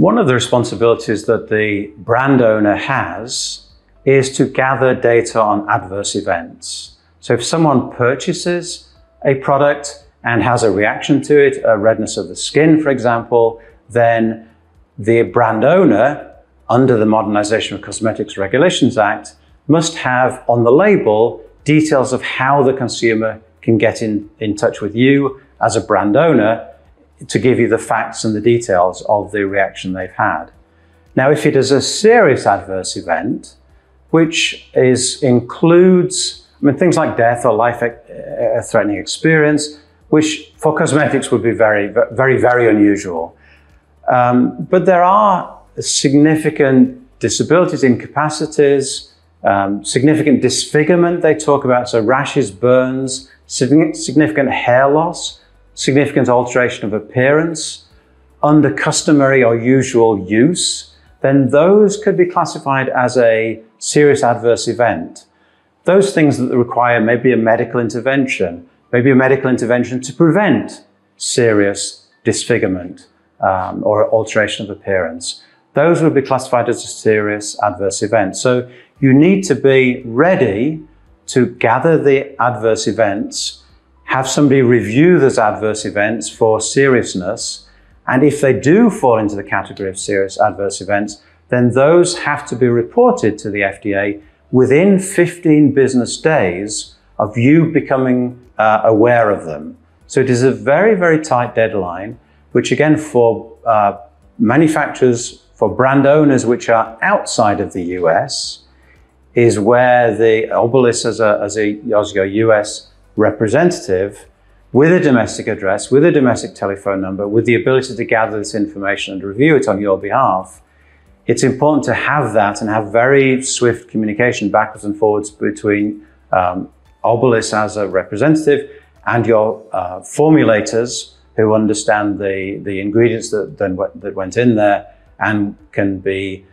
One of the responsibilities that the brand owner has is to gather data on adverse events. So if someone purchases a product and has a reaction to it, a redness of the skin, for example, then the brand owner, under the Modernization of Cosmetics Regulations Act, must have on the label details of how the consumer can get in, in touch with you as a brand owner to give you the facts and the details of the reaction they've had. Now, if it is a serious adverse event, which is includes I mean, things like death or life-threatening experience, which for cosmetics would be very, very, very unusual. Um, but there are significant disabilities, incapacities, um, significant disfigurement they talk about, so rashes, burns, significant hair loss, significant alteration of appearance, under customary or usual use, then those could be classified as a serious adverse event. Those things that require maybe a medical intervention, maybe a medical intervention to prevent serious disfigurement um, or alteration of appearance, those would be classified as a serious adverse event. So you need to be ready to gather the adverse events, have somebody review those adverse events for seriousness, and if they do fall into the category of serious adverse events, then those have to be reported to the FDA within 15 business days of you becoming uh, aware of them. So it is a very, very tight deadline, which again, for uh, manufacturers, for brand owners which are outside of the US, is where the Obelis as a, as a, as a US representative with a domestic address, with a domestic telephone number, with the ability to gather this information and review it on your behalf, it's important to have that and have very swift communication backwards and forwards between um, Obelis as a representative and your uh, formulators who understand the, the ingredients that, then that went in there and can be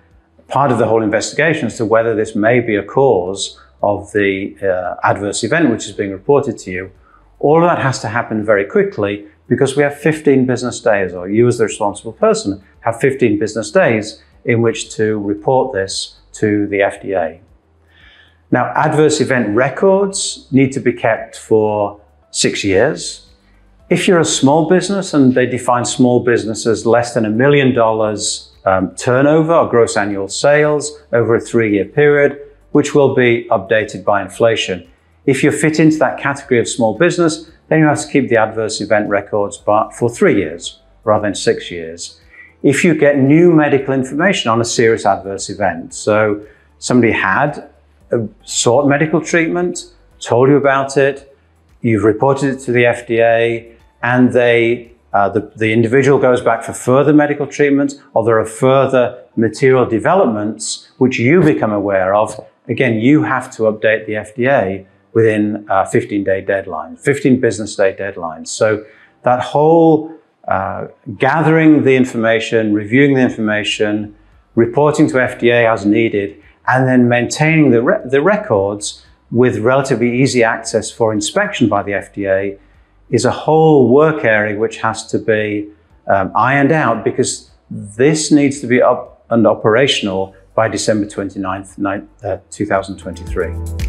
part of the whole investigation as to whether this may be a cause of the uh, adverse event which is being reported to you. All of that has to happen very quickly because we have 15 business days, or you as the responsible person have 15 business days in which to report this to the FDA. Now, adverse event records need to be kept for six years. If you're a small business and they define small business as less than a million dollars um, turnover or gross annual sales over a three-year period, which will be updated by inflation. If you fit into that category of small business, then you have to keep the adverse event records for three years rather than six years if you get new medical information on a serious adverse event. So somebody had sought medical treatment, told you about it, you've reported it to the FDA, and they, uh, the, the individual goes back for further medical treatment, or there are further material developments which you become aware of. Again, you have to update the FDA within a 15 day deadline, 15 business day deadlines. So that whole uh, gathering the information, reviewing the information, reporting to FDA as needed, and then maintaining the, re the records with relatively easy access for inspection by the FDA is a whole work area which has to be um, ironed out because this needs to be up and operational by December 29th, uh, 2023.